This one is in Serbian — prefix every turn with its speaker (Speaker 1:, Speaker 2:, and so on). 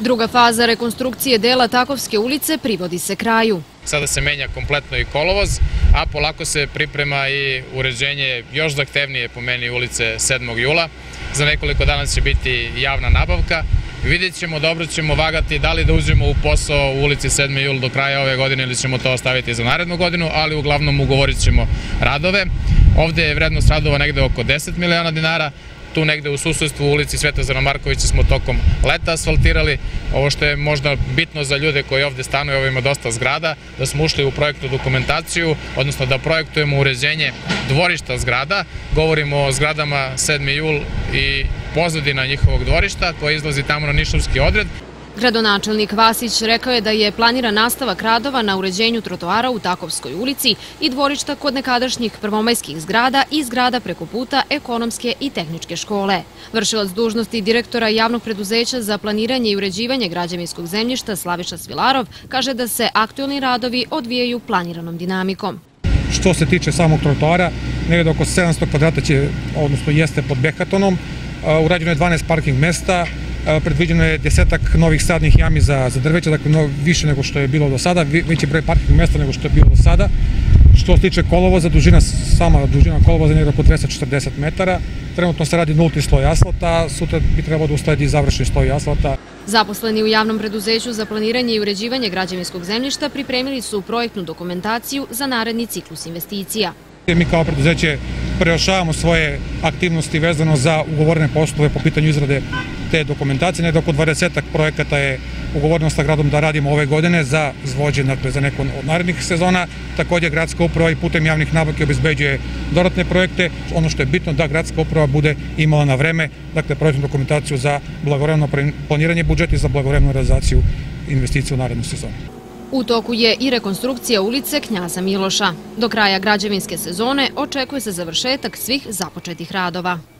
Speaker 1: Druga faza rekonstrukcije dela Takovske ulice privodi se kraju.
Speaker 2: Sada se menja kompletno i kolovoz, a polako se priprema i uređenje još zahtevnije po meni ulice 7. jula. Za nekoliko dana će biti javna nabavka. Vidjet ćemo, dobro ćemo vagati da li da uđemo u posao u ulici 7. jul do kraja ove godine ili ćemo to ostaviti za narednu godinu, ali uglavnom ugovorit ćemo radove. Ovde je vrednost radova negde oko 10 miliona dinara, tu negde u susedstvu u ulici Svetozara Markovića smo tokom leta asfaltirali. Ovo što je možda bitno za ljude koji ovde stanuju, ovo ima dosta zgrada, da smo ušli u projektnu dokumentaciju, odnosno da projektujemo uređenje dvorišta zgrada. Govorimo o zgradama 7. jul i pozadina njihovog dvorišta koja izlazi tamo na Nišavski odred.
Speaker 1: Gradonačelnik Vasić rekao je da je planiran nastavak radova na uređenju trotoara u Takovskoj ulici i dvorišta kod nekadašnjih prvomajskih zgrada i zgrada preko puta ekonomske i tehničke škole. Vršilac dužnosti direktora javnog preduzeća za planiranje i uređivanje građevinskog zemljišta Slaviša Svilarov kaže da se aktualni radovi odvijaju planiranom dinamikom.
Speaker 3: Što se tiče samog trotoara, negde oko 700 kvadrata će, odnosno jeste pod Bekatonom, urađeno je 12 parking mesta, predviđeno je desetak novih sadnih jami za, za drveće, dakle više nego što je bilo do sada, veći broj parking mesta nego što je bilo do sada. Što se tiče kolovoza, dužina, sama dužina kolovoza je oko 240 metara. Trenutno se radi nulti sloj asfalta, sutra bi trebalo da usledi i završni sloj asfalta.
Speaker 1: Zaposleni u javnom preduzeću za planiranje i uređivanje građevinskog zemljišta pripremili su projektnu dokumentaciju za naredni ciklus investicija.
Speaker 3: Mi kao preduzeće prerašavamo svoje aktivnosti vezano za ugovorene poslove po pitanju izrade te dokumentacije. Negde oko 20 projekata je ugovoreno sa gradom da radimo ove godine za izvođenje dakle, za neko od narednih sezona. Takođe, gradska uprava i putem javnih nabavke obezbeđuje dodatne projekte. Ono što je bitno da gradska uprava bude imala na vreme, dakle, projektnu dokumentaciju za blagovremeno planiranje budžeta i za blagovremenu realizaciju investicija u narednu sezonu.
Speaker 1: U toku je i rekonstrukcija ulice Knjaza Miloša. Do kraja građevinske sezone očekuje se završetak svih započetih radova.